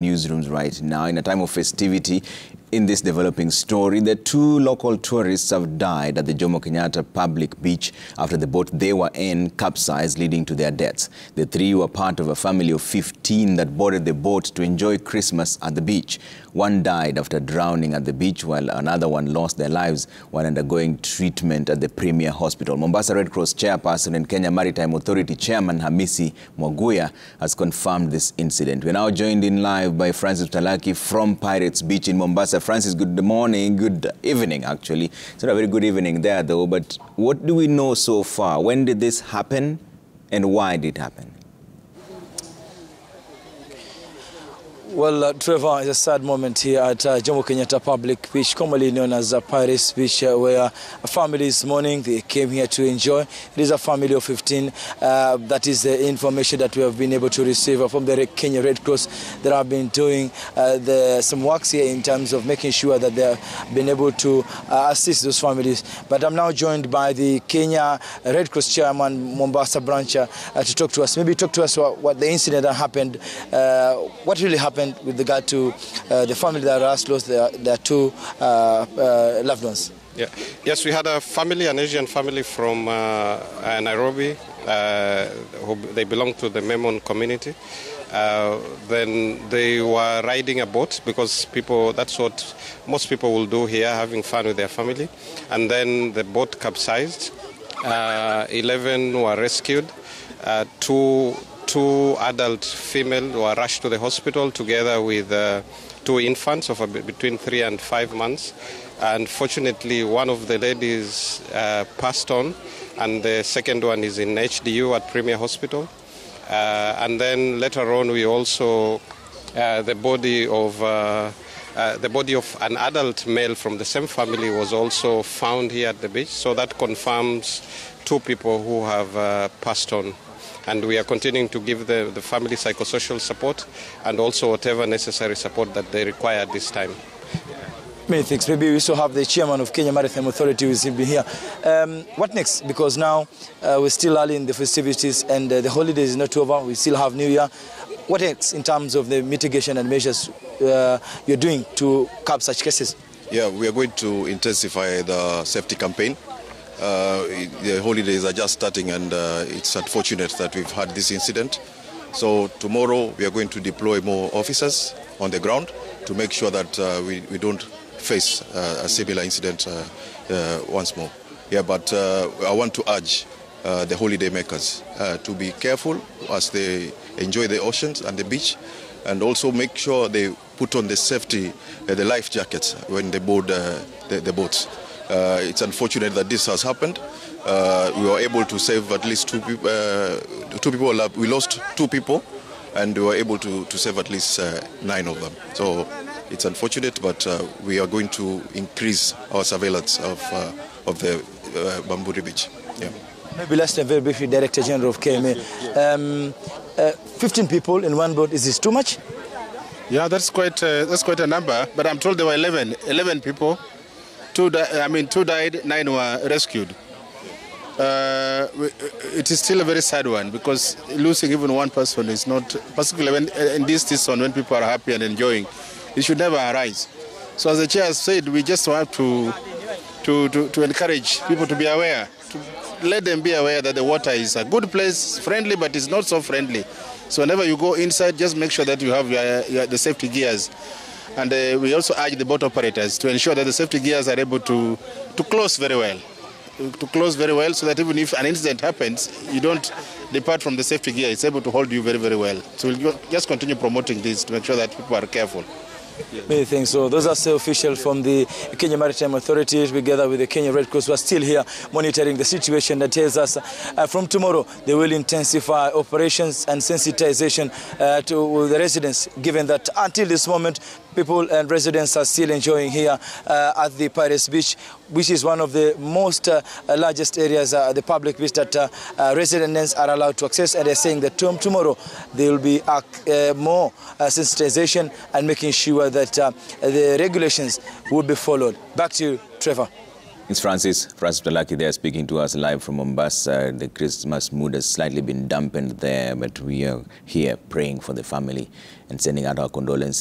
newsrooms right now in a time of festivity in this developing story. The two local tourists have died at the Jomo Kenyatta public beach after the boat they were in capsized, leading to their deaths. The three were part of a family of 15 that boarded the boat to enjoy Christmas at the beach. One died after drowning at the beach, while another one lost their lives while undergoing treatment at the Premier Hospital. Mombasa Red Cross chairperson and Kenya Maritime Authority chairman Hamisi Mwaguya has confirmed this incident. We're now joined in live by Francis Talaki from Pirates Beach in Mombasa. Francis, good morning, good evening actually. It's not a very good evening there though, but what do we know so far? When did this happen and why did it happen? Well, uh, Trevor, it's a sad moment here at uh, Jomo Kenyatta Public Beach, commonly known as uh, Pirates Beach, uh, where a family this morning they came here to enjoy. It is a family of 15. Uh, that is the information that we have been able to receive from the Kenya Red Cross that have been doing uh, the, some works here in terms of making sure that they have been able to uh, assist those families. But I'm now joined by the Kenya Red Cross chairman, Mombasa branch, uh, to talk to us. Maybe talk to us what, what the incident that happened, uh, what really happened with regard to uh, the family that has lost their, their two uh, uh, loved ones. Yeah. Yes, we had a family, an Asian family from uh, Nairobi. Uh, who, they belong to the Memon community. Uh, then they were riding a boat because people, that's what most people will do here, having fun with their family. And then the boat capsized. 11 were rescued. two two adult female were rushed to the hospital together with uh, two infants of between three and five months. Unfortunately, one of the ladies uh, passed on, and the second one is in HDU at Premier Hospital. Uh, and then later on, we also the body of. Uh, the body of an adult male from the same family was also found here at the beach, so that confirms two people who have uh, passed on and we are continuing to give the, the family psychosocial support and also whatever necessary support that they require at this time. Many thanks. Maybe we also have the chairman of Kenya Maritime Authority who is here. Um, what next? Because now uh, we're still early in the festivities and uh, the holiday is not over. We still have New Year. What next in terms of the mitigation and measures uh, you're doing to curb such cases? Yeah, we are going to intensify the safety campaign. Uh, the holidays are just starting and uh, it's unfortunate that we've had this incident. So tomorrow we are going to deploy more officers on the ground to make sure that uh, we, we don't face uh, a similar incident uh, uh, once more. Yeah, but I want to urge the holiday makers to be careful as they enjoy the oceans and the beach and also make sure they put on the safety, the life jackets when they board the, the boats. Uh, it's unfortunate that this has happened. Uh, we were able to save at least two, people. Uh, two people. We lost two people, and we were able to, to save at least nine of them. So it's unfortunate, but we are going to increase our surveillance of, of the Bamburi Beach. Yeah. Maybe last time, very briefly, Director General of KMA. Um, 15 people in one boat, is this too much? Yeah, that's quite, that's quite a number, but I'm told there were 11, 11 people. Two I mean, two died, nine were rescued. Uh, it is still a very sad one because losing even one person is not, particularly when, in this season when people are happy and enjoying, it should never arise. So as the chair has said, we just want to, to, to, to encourage people to be aware, to let them be aware that the water is a good place, friendly, but it's not so friendly. So whenever you go inside, just make sure that you have your, your, the safety gears. And uh, we also urge the boat operators to ensure that the safety gears are able to, to close very well. To close very well so that even if an incident happens, you don't depart from the safety gear. It's able to hold you very, very well. So we'll just continue promoting this to make sure that people are careful. Many things. So those are still officials from the Kenya Maritime Authority together with the Kenya Red Cross who are still here monitoring the situation that tells us uh, from tomorrow they will intensify operations and sensitization uh, to the residents given that until this moment people and residents are still enjoying here uh, at the Pirates Beach, which is one of the most uh, largest areas, uh, the public beach that uh, uh, residents are allowed to access. And they're saying that tomorrow there will be uh, more sensitization and making sure that uh, the regulations will be followed. Back to you, Trevor. It's Francis, Francis Talaki there speaking to us live from Mombasa. The Christmas mood has slightly been dampened there, but we are here praying for the family and sending out our condolences.